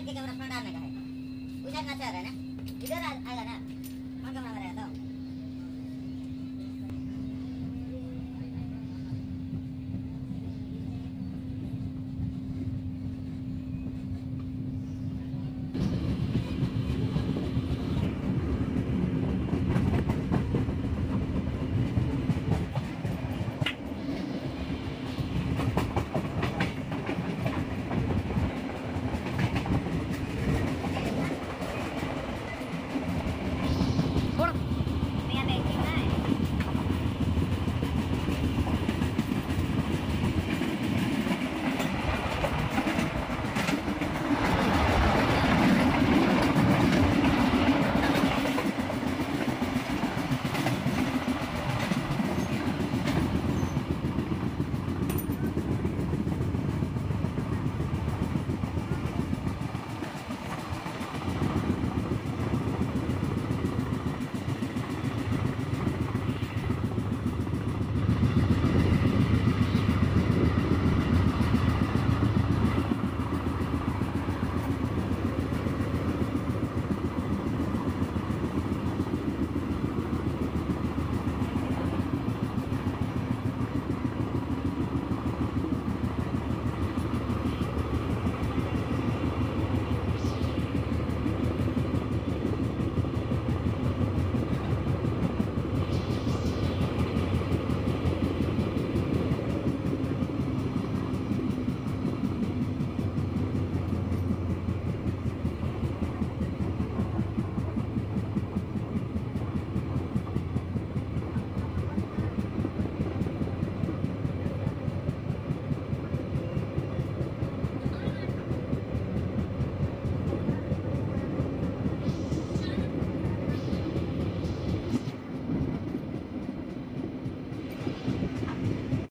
Side के camera front आने का है। उधर ना चाह रहा है ना? इधर आ, आएगा ना? Front camera